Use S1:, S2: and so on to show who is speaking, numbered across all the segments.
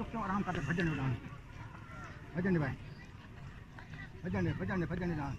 S1: चुप चुप आराम करते भजन उड़ान भजन भाई भजन भजन भजन उड़ान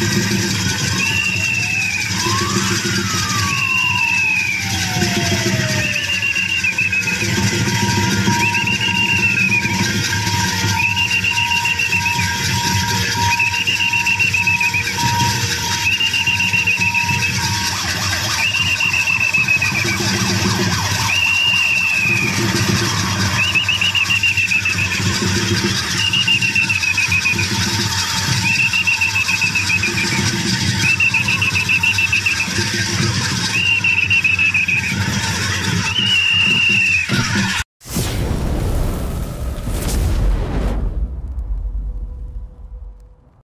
S1: Thank you.